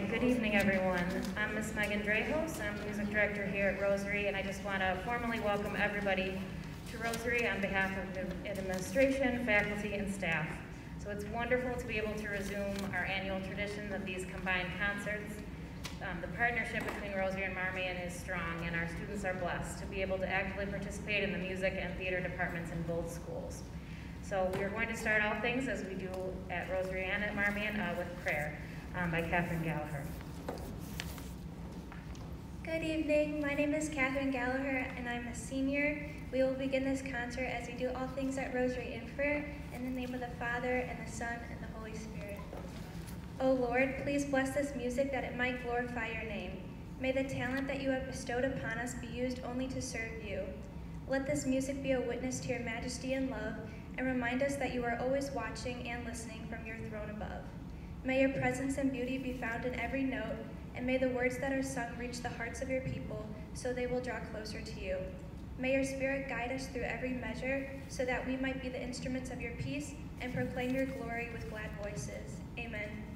good evening, everyone. I'm Miss Megan Drehos, I'm the music director here at Rosary, and I just want to formally welcome everybody to Rosary on behalf of the administration, faculty, and staff. So it's wonderful to be able to resume our annual tradition of these combined concerts. Um, the partnership between Rosary and Marmion is strong, and our students are blessed to be able to actively participate in the music and theater departments in both schools. So we are going to start all things as we do at Rosary and at Marmion uh, with prayer um, by Catherine Gallagher. Good evening. My name is Catherine Gallagher, and I'm a senior. We will begin this concert as we do all things at Rosary in prayer, in the name of the Father, and the Son, and the Holy Spirit. O oh Lord, please bless this music that it might glorify your name. May the talent that you have bestowed upon us be used only to serve you. Let this music be a witness to your majesty and love, and remind us that you are always watching and listening from your throne above. May your presence and beauty be found in every note, and may the words that are sung reach the hearts of your people so they will draw closer to you. May your spirit guide us through every measure so that we might be the instruments of your peace and proclaim your glory with glad voices. Amen.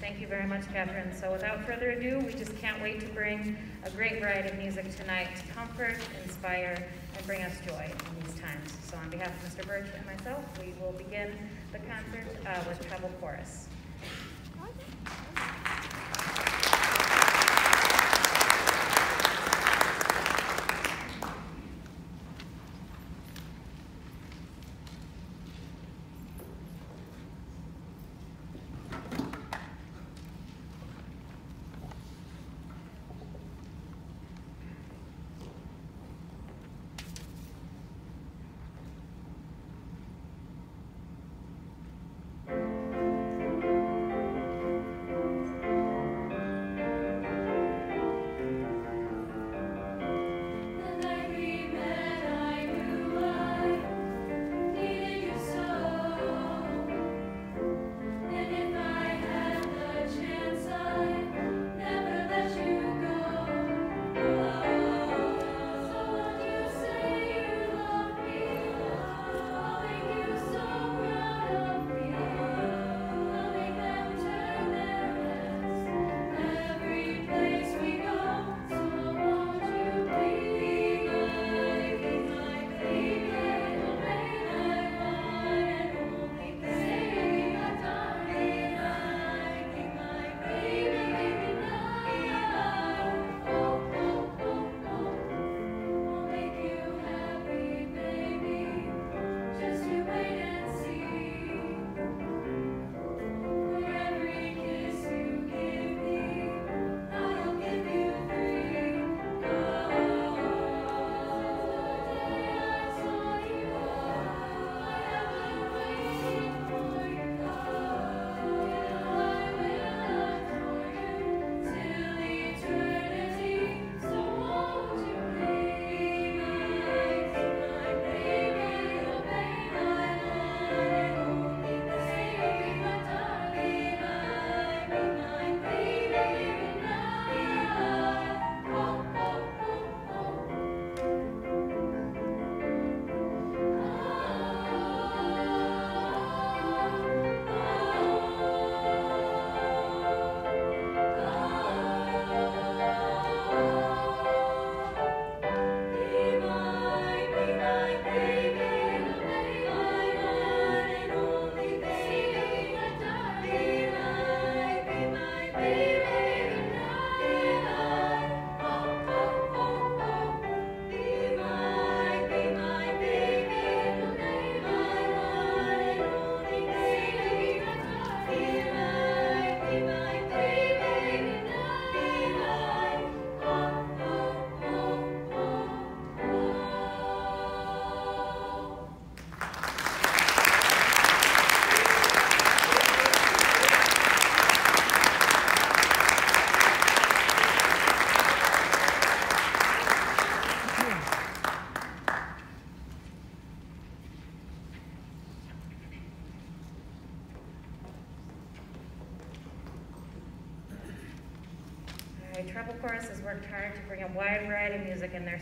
Thank you very much, Catherine. So without further ado, we just can't wait to bring a great variety of music tonight to comfort, inspire, and bring us joy in these times. So on behalf of Mr. Birch and myself, we will begin the concert uh, with Treble Chorus.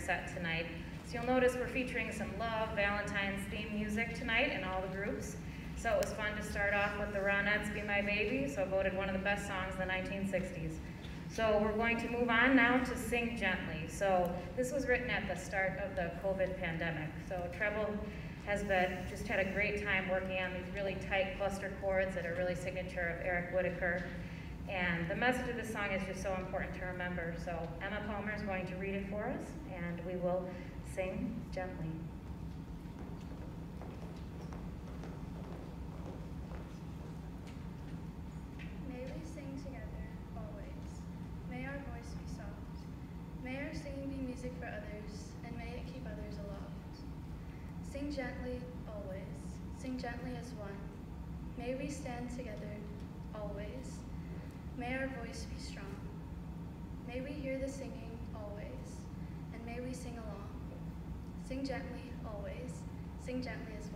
Set tonight. So you'll notice we're featuring some love, Valentine's theme music tonight in all the groups. So it was fun to start off with the Ronettes Be My Baby, so voted one of the best songs of the 1960s. So we're going to move on now to Sing Gently. So this was written at the start of the COVID pandemic. So Treble has been, just had a great time working on these really tight cluster chords that are really signature of Eric Whitacre. And the message of the song is just so important to remember. So Emma Palmer is going to read it for us, and we will sing gently. May we sing together, always. May our voice be soft. May our singing be music for others, and may it keep others aloft. Sing gently, always. Sing gently as one. May we stand together, always. May our voice be strong. May we hear the singing, always, and may we sing along. Sing gently, always. Sing gently as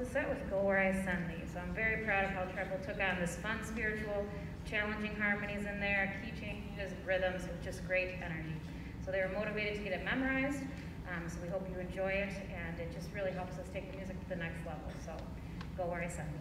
close the set with Go Where I Send Thee. So I'm very proud of how Treble took on this fun, spiritual, challenging harmonies in there, key changes, rhythms with just great energy. So they were motivated to get it memorized. Um, so we hope you enjoy it, and it just really helps us take the music to the next level. So Go Where I Send Thee.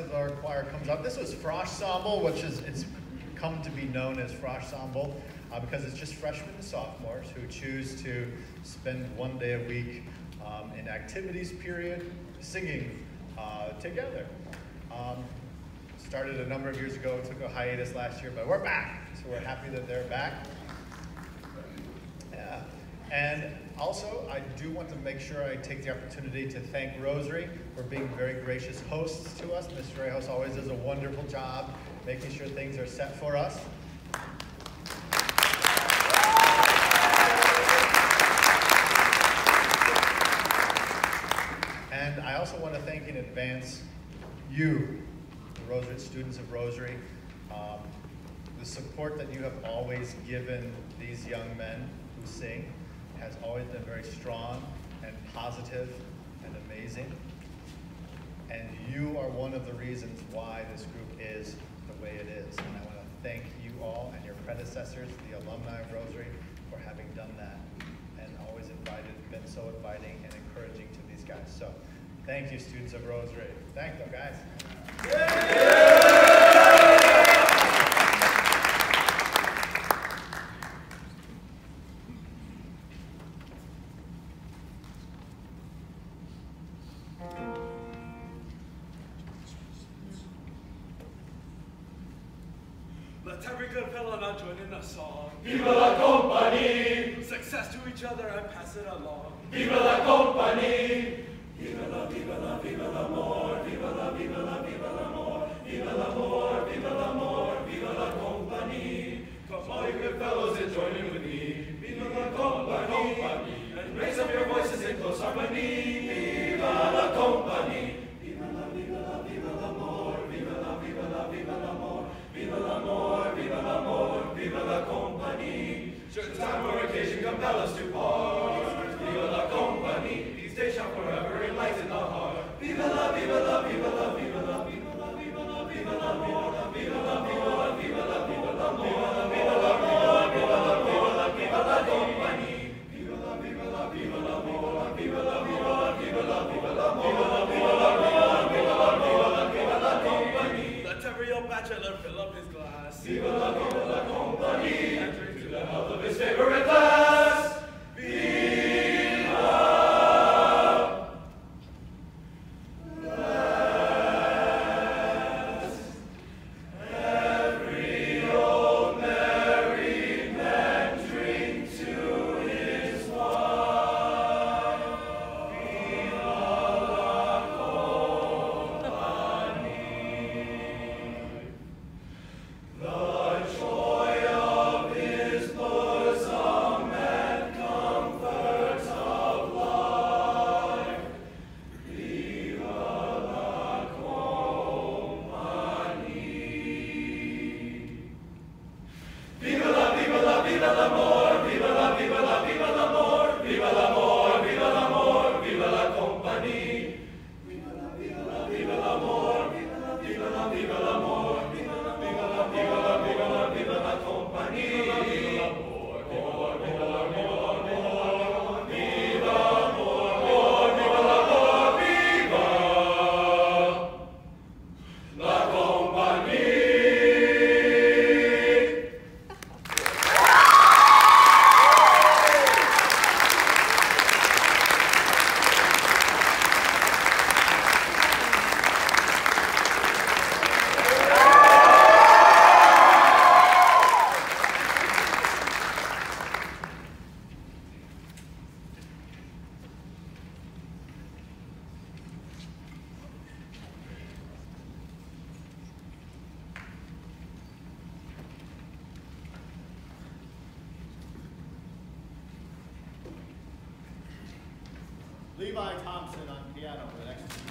Of our choir comes up, this was Froshsomble, which is it's come to be known as Froshsomble uh, because it's just freshmen and sophomores who choose to spend one day a week um, in activities period singing uh, together. Um, started a number of years ago, took a hiatus last year, but we're back. So we're happy that they're back. Yeah. And also, I do want to make sure I take the opportunity to thank Rosary for being very gracious hosts to us. Ms. Dreyhus always does a wonderful job making sure things are set for us. And I also want to thank in advance you, the Rosary students of Rosary, um, the support that you have always given these young men who sing has always been very strong and positive and amazing. And you are one of the reasons why this group is the way it is. And I want to thank you all and your predecessors, the alumni of Rosary, for having done that and always invited, been so inviting and encouraging to these guys. So thank you, students of Rosary. Thank them, guys. Let now join in the song. Viva la company, Success to each other and pass it along. viva la company. Compel us to part, viva la company. These days shall forever enlighten the heart. Viva la, viva la, viva la, viva la, viva la, viva la, viva la, viva la, viva la, viva la, viva la, viva la, viva la, viva la, viva la, viva la, viva la, company. Viva la, viva la, viva la, viva la, viva la, viva la, viva la, viva la, viva la, viva la, viva la, viva la, viva la, viva la. Let every old bachelor fill up his glass. Viva la, viva la company, Levi Thompson on piano for the next.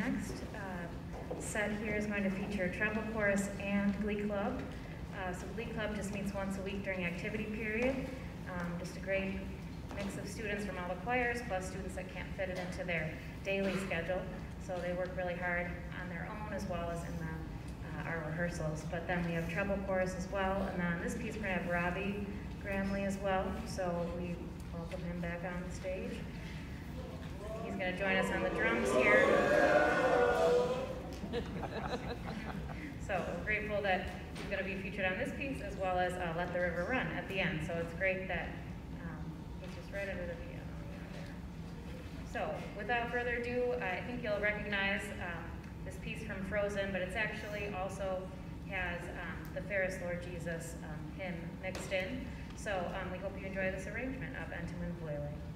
Next uh, set here is going to feature treble chorus and glee club. Uh, So glee club just meets once a week during activity period. Um, Just a great mix of students from all the choirs, plus students that can't fit it into their daily schedule. So they work really hard on their own as well as in the, uh, our rehearsals. But then we have treble chorus as well, and then this piece we're gonna have Robbie Gramley as well. So we welcome him back on stage. He's gonna join us on the drums here. So we're grateful that he's gonna be featured on this piece as well as uh, Let the River Run at the end. So it's great that um, he's just right under the piano. So without further ado, I think you'll recognize um, this piece from Frozen, but it's actually also has um, the Fairest Lord Jesus um, hymn mixed in. So um, we hope you enjoy this arrangement of Eatneman Vuelie.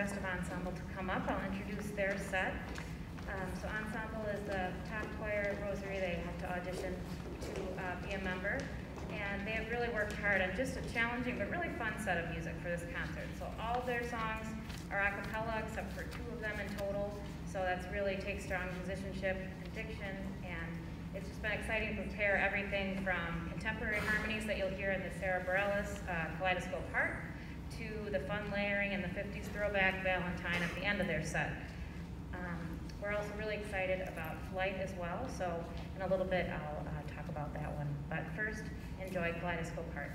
Rest of Ensemble to come up, I'll introduce their set. Um, So Ensemble is the top choir at Rosary. They have to audition to uh, be a member. And they have really worked hard on just a challenging but really fun set of music for this concert. So all their songs are a cappella except for two of them in total. So that's really takes strong musicianship and diction and it's just been exciting to prepare everything from contemporary harmonies that you'll hear in the Sarah Bareilles uh, Kaleidoscope Heart to the fun layering and the 50s throwback Valentine at the end of their set. Um, we're also really excited about Flight as well, so in a little bit I'll uh, talk about that one. But first, enjoy Kaleidoscope Heart.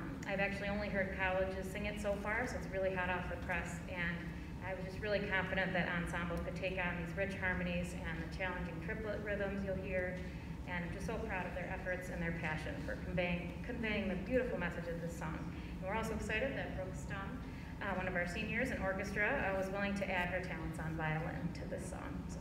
Um, I've actually only heard colleges sing it so far, so it's really hot off the press. And I was just really confident that ensemble could take on these rich harmonies and the challenging triplet rhythms you'll hear. And I'm just so proud of their efforts and their passion for conveying, conveying the beautiful message of this song. And we're also excited that Brooke Stum uh, one of our seniors in orchestra, uh, was willing to add her talents on violin to this song. So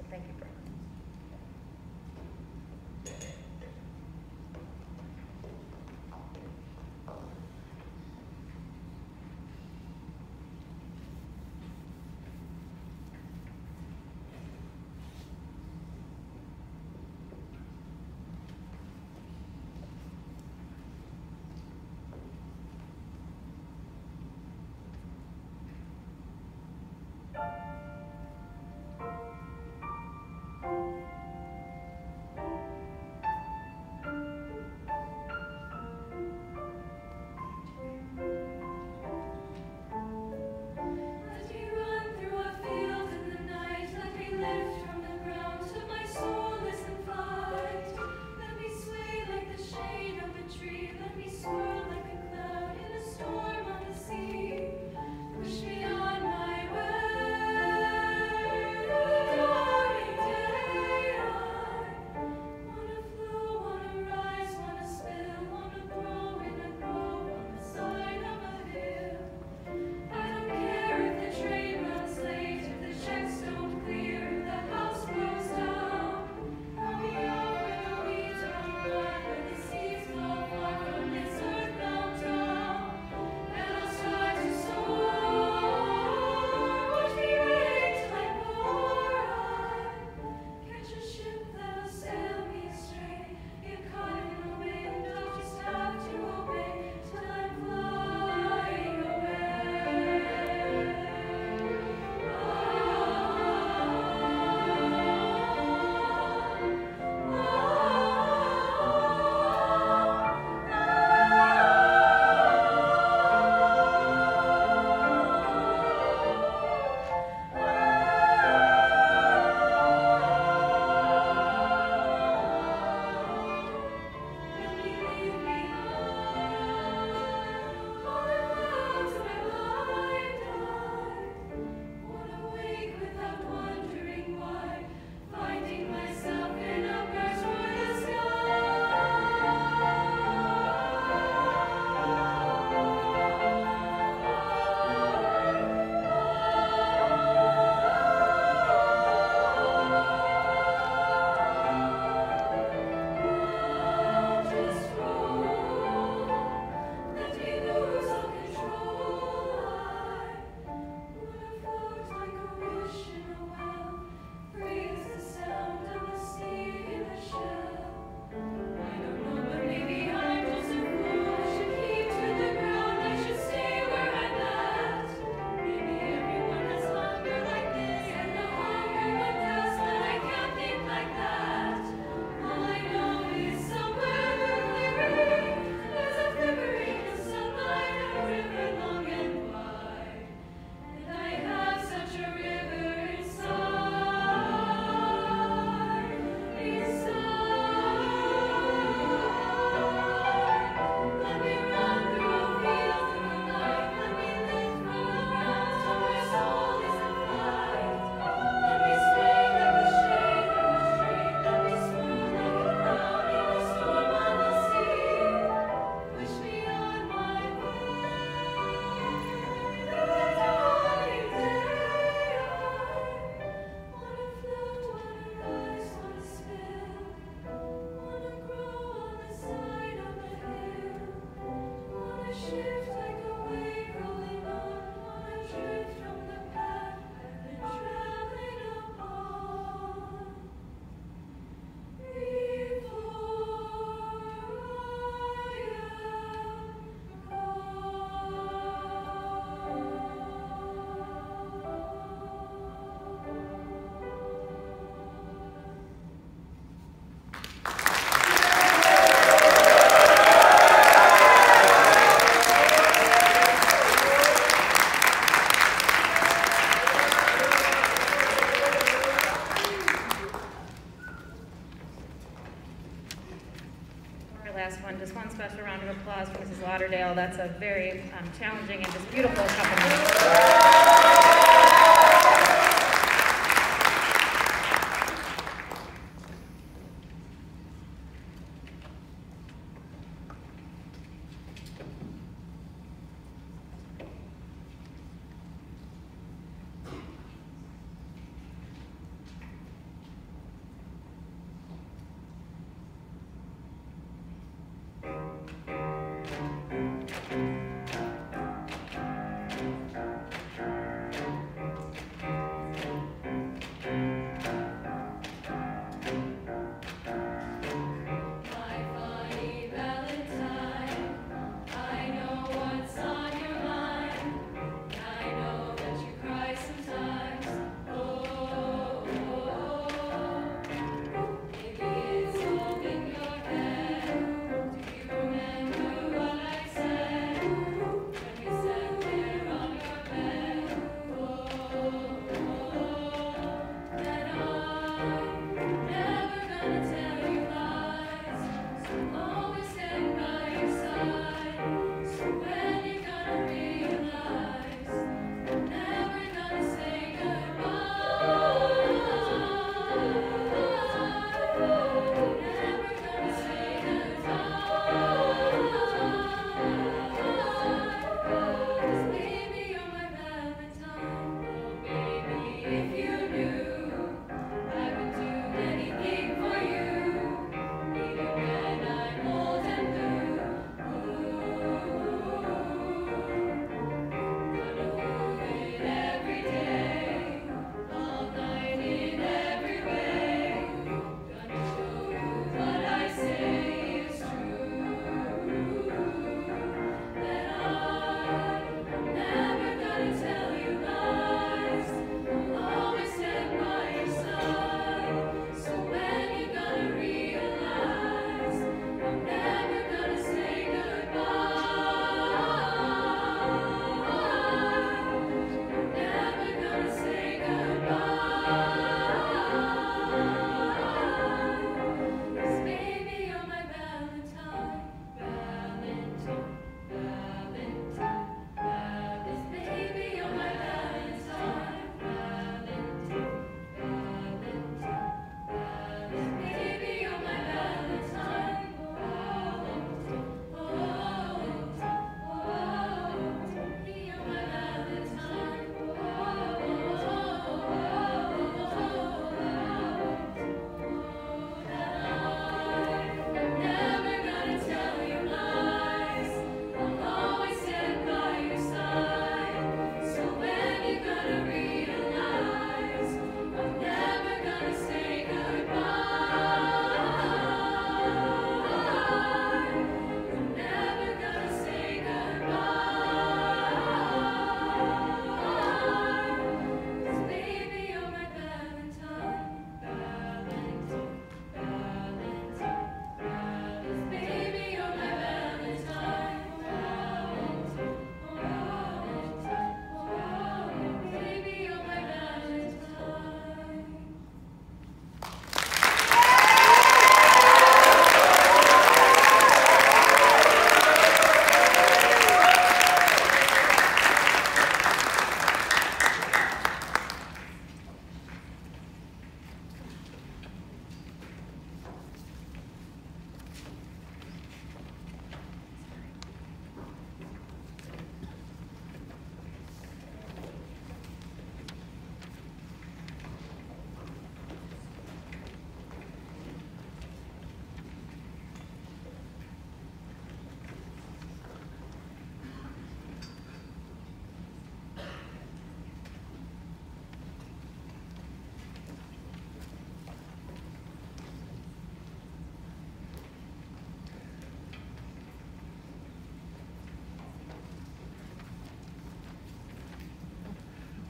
a very um, challenging and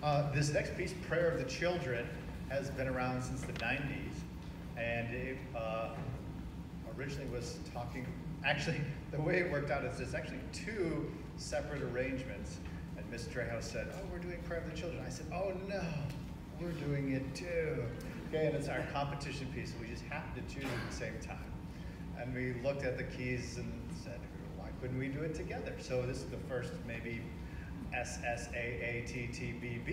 Uh, this next piece, Prayer of the Children, has been around since the 90s. And it uh, originally was talking, actually, the way it worked out is there's actually two separate arrangements. And Miss Dreyhouse said, oh, we're doing Prayer of the Children. I said, oh no, we're doing it too. Okay, and it's our competition piece. We just happened to choose it at the same time. And we looked at the keys and said, why couldn't we do it together? So this is the first maybe SSAATTBB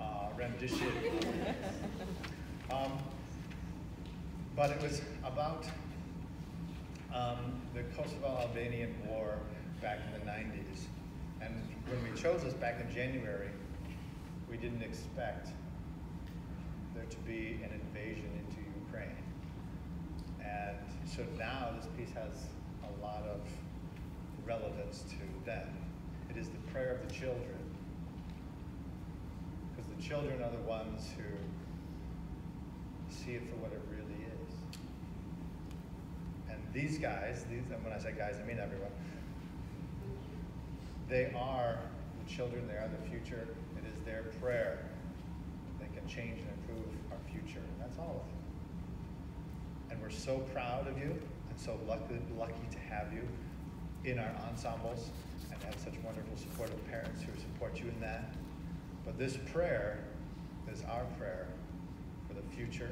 uh, rendition. um, but it was about um, the Kosovo-Albanian War back in the 90s. And when we chose this back in January, we didn't expect there to be an invasion into Ukraine. And so now this piece has a lot of relevance to them. Prayer of the children. Because the children are the ones who see it for what it really is. And these guys, these, and when I say guys, I mean everyone, they are the children, they are the future. It is their prayer that they can change and improve our future. And that's all of it. And we're so proud of you and so lucky, lucky to have you in our ensembles have such wonderful supportive parents who support you in that. But this prayer is our prayer for the future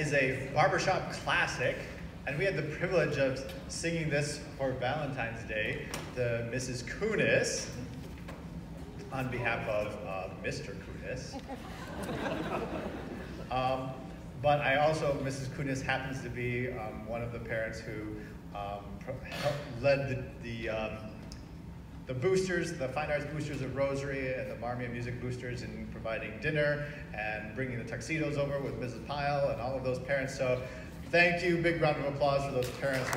is a barbershop classic, and we had the privilege of singing this for Valentine's Day to Mrs. Kunis on behalf of uh, Mr. Kunis. Um, but I also, Mrs. Kunis happens to be um, one of the parents who um, led the, the, um, the boosters, the Fine Arts Boosters of Rosary and the Marmion Music Boosters in providing dinner and bringing the tuxedos over with Mrs. Pyle and all of those parents. So thank you. Big round of applause for those parents.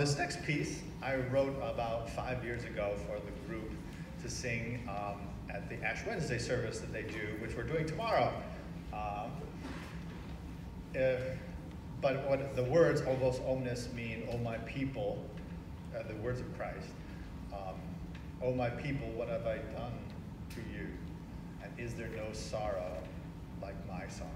This next piece I wrote about five years ago for the group to sing um, at the Ash Wednesday service that they do, which we're doing tomorrow. Um, if, but what the words "O vos omnes" mean, "O my people," uh, the words of Christ. Um, "O my people, what have I done to you? And is there no sorrow like my sorrow?"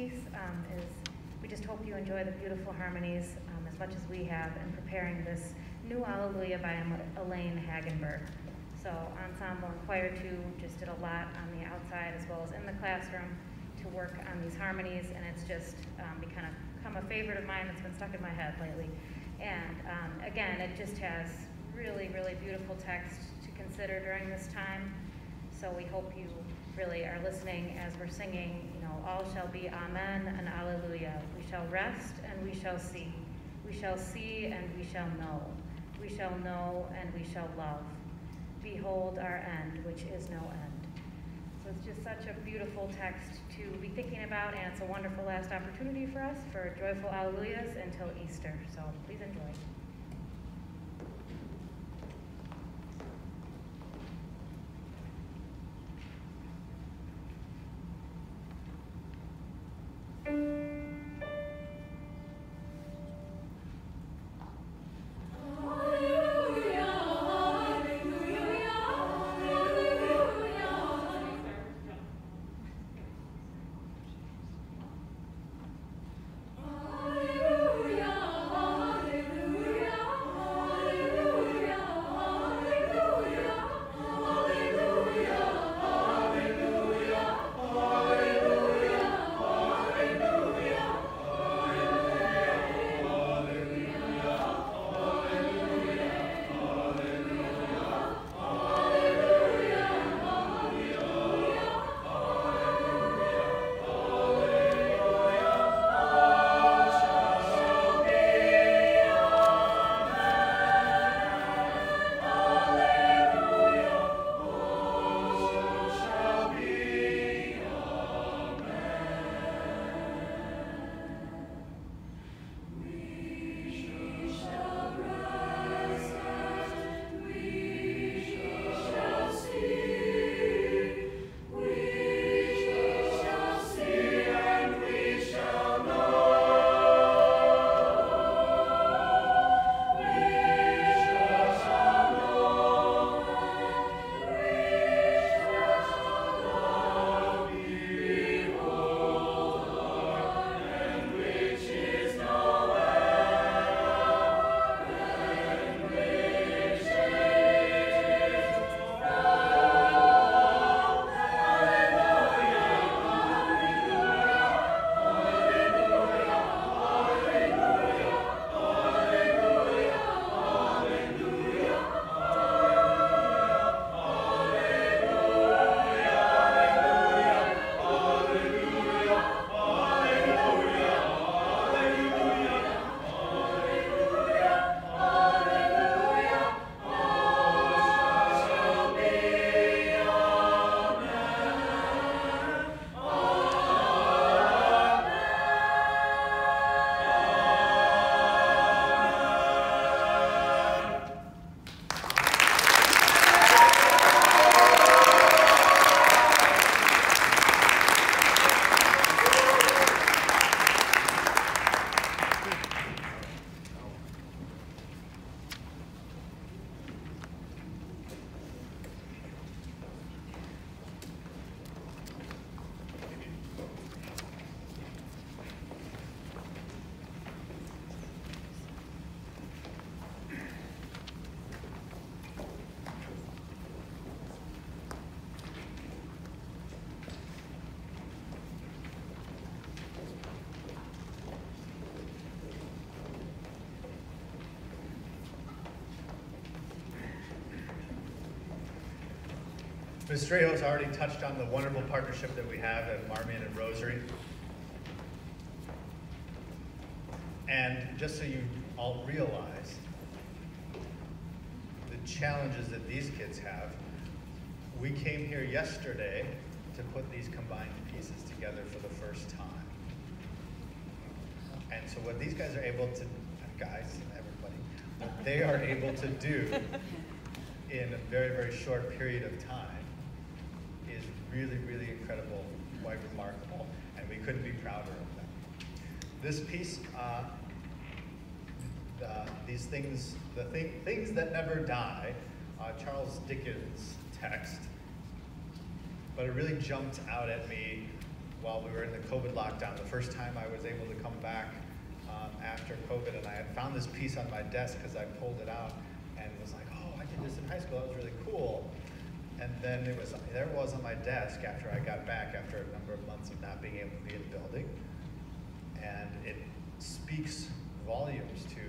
Piece um, is, we just hope you enjoy the beautiful harmonies um, as much as we have in preparing this new Alleluia by Elaine Hagenberg. So Ensemble and Choir Two just did a lot on the outside as well as in the classroom to work on these harmonies, and it's just um, become a, become a favorite of mine that's been stuck in my head lately. And um, again, it just has really, really beautiful text to consider during this time. So we hope you really are listening as we're singing, know, all shall be amen and alleluia. We shall rest and we shall see. We shall see and we shall know. We shall know and we shall love. Behold our end, which is no end. So it's just such a beautiful text to be thinking about, and it's a wonderful last opportunity for us for joyful alleluias until Easter. So please enjoy. Ms. Trejo's already touched on the wonderful partnership that we have at Marmion and Rosary. And just so you all realize the challenges that these kids have, we came here yesterday to put these combined pieces together for the first time. And so what these guys are able to, guys, and everybody, what they are able to do in a very, very short period of time really, really incredible, quite remarkable, and we couldn't be prouder of them. This piece, uh, the, these things, the thing, things that never die, uh, Charles Dickens text, but it really jumped out at me while we were in the COVID lockdown. The first time I was able to come back um, after COVID, and I had found this piece on my desk because I pulled it out and was like, oh, I did this in high school. That was really cool. And then it was there it was on my desk after I got back after a number of months of not being able to be in the building, and it speaks volumes to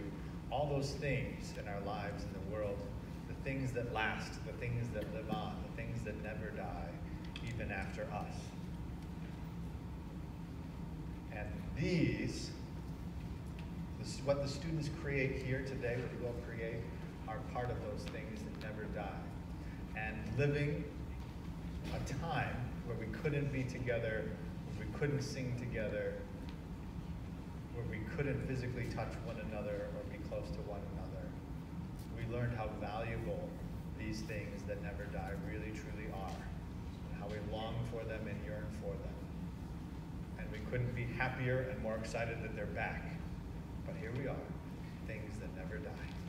all those things in our lives in the world, the things that last, the things that live on, the things that never die, even after us. And these, this, what the students create here today, what we will create, are part of those things that never die. And living a time where we couldn't be together, where we couldn't sing together, where we couldn't physically touch one another or be close to one another. We learned how valuable these things that never die really truly are, and how we long for them and yearn for them. And we couldn't be happier and more excited that they're back. But here we are, things that never die.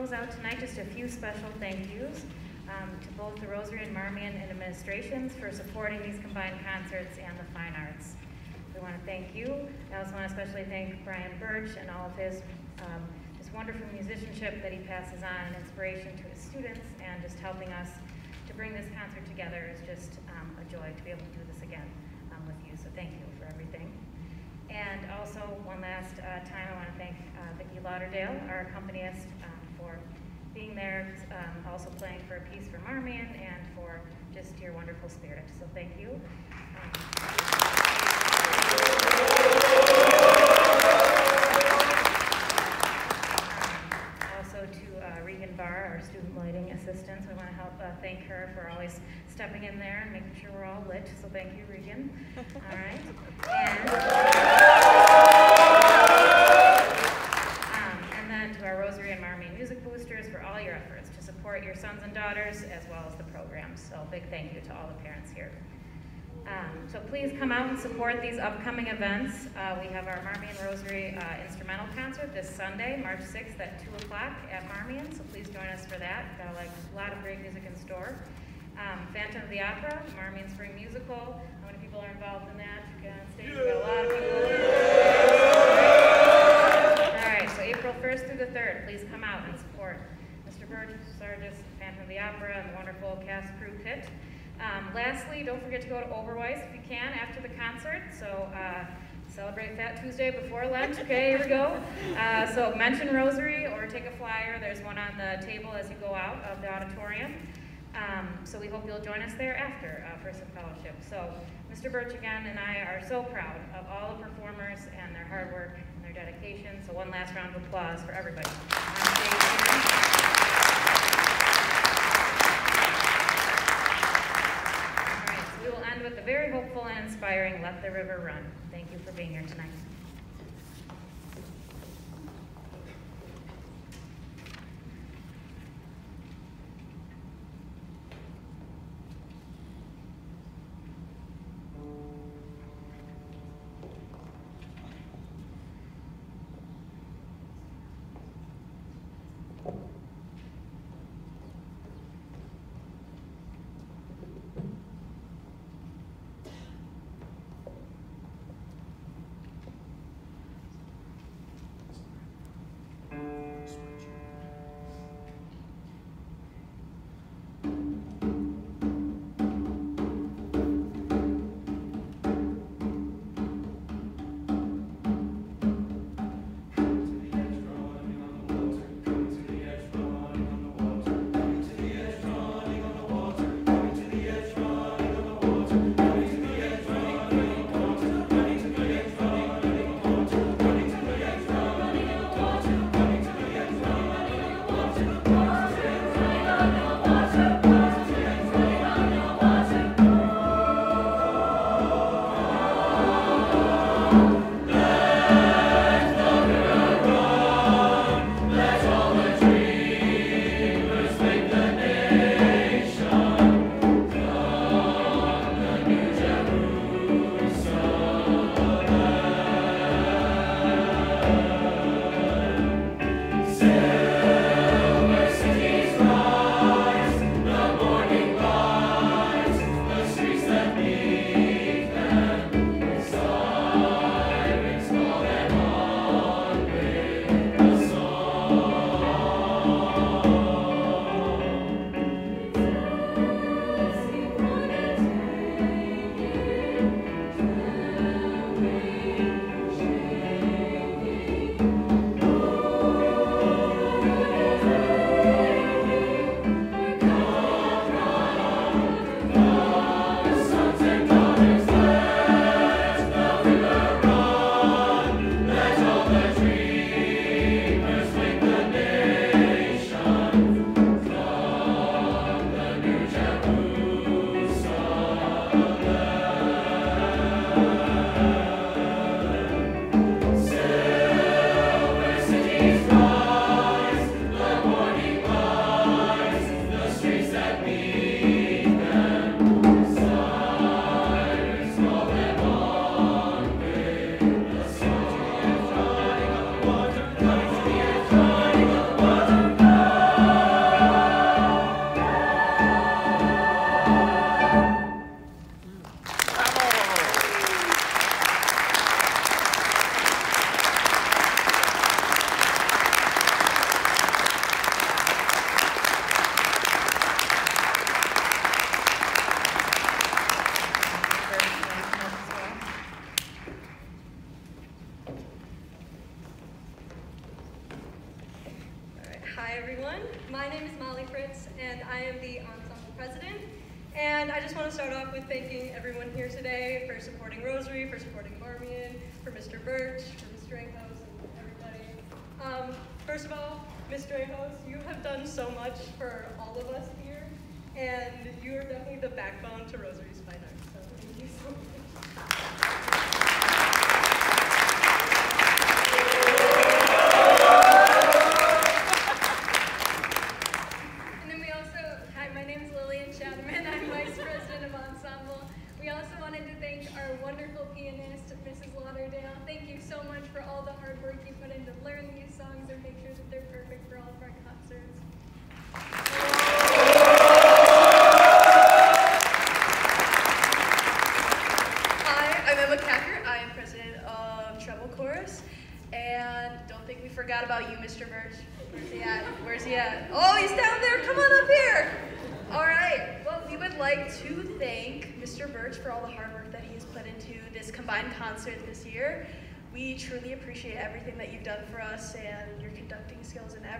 Close out tonight, just a few special thank yous um, to both the Rosary and Marmion and administrations for supporting these combined concerts and the fine arts. We want to thank you. I also want to especially thank Brian Birch and all of his um, just wonderful musicianship that he passes on and inspiration to his students and just helping us to bring this concert together is just um, a joy to be able to do this again um, with you. So thank you for everything. And also, one last uh, time, I want to thank uh, Vicki Lauderdale, our accompanist, um, for being there, um, also playing for a piece for Marmion, and for just your wonderful spirit. So thank you. Um, Also to uh, Regan Barr, our student lighting assistant, we want to help uh, thank her for always stepping in there and making sure we're all lit, so thank you, Regan. All right. And, um, and then to our Rosary and Marmy Music Boosters for all your efforts to support your sons and daughters as well as the programs. So big thank you to all the parents here. Um, so please come out and support these upcoming events. Uh, we have our Marmion Rosary uh, instrumental concert this Sunday, March 6th at 2 o'clock at Marmion, so please join us for that. Got like, a lot of great music in store. Um, Phantom of the Opera, Marmion Spring Musical. How many people are involved in that? You on stage, we got a lot of people. All right, so April 1st through the 3rd, please come out and support Burgess, Sargis, Phantom of the Opera, and the wonderful cast crew pit. Um, lastly, don't forget to go to Oberweis if you can after the concert. So uh, celebrate Fat Tuesday before lunch. Okay, here we go. Uh, so mention Rosary or take a flyer. There's one on the table as you go out of the auditorium. Um, so we hope you'll join us there after uh, for some fellowship. So Mr. Birch again and I are so proud of all the performers and their hard work and their dedication. So one last round of applause for everybody. We will end with the very hopeful and inspiring Let the River Run. Thank you for being here tonight. Hi everyone, my name is Molly Fritz and I am the Ensemble President. And I just want to start off with thanking everyone here today for supporting Rosary, for supporting Marmion, for Mr. Birch, for Mr. Angos, and everybody. Um, first of all, Mr. Angos, you have done so much for all of us here, and you are definitely the backbone to Rosary's fine arts.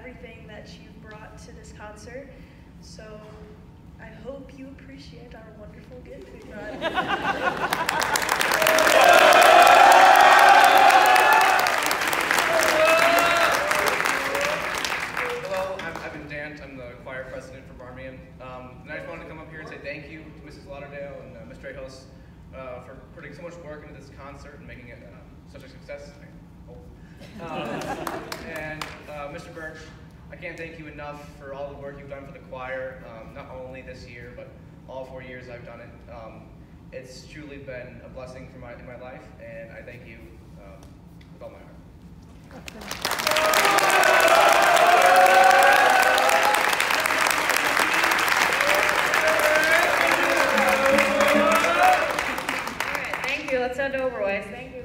Everything that you've brought to this concert. So I hope you appreciate our wonderful gift we brought. Hello, I'm Evan Dant. I'm the choir president for Marmion. Um, and I just wanted to come up here and say thank you to Mrs. Lauderdale and uh, Ms. Dreyhus uh, for putting so much work into this concert and making it uh, such a success. I. Um, and uh, Mr. Birch, I can't thank you enough for all the work you've done for the choir, um, not only this year, but all four years I've done it. Um, it's truly been a blessing for my, in my life, and I thank you um, with all my heart. All right, thank you. Let's send over, Royce. Thank you.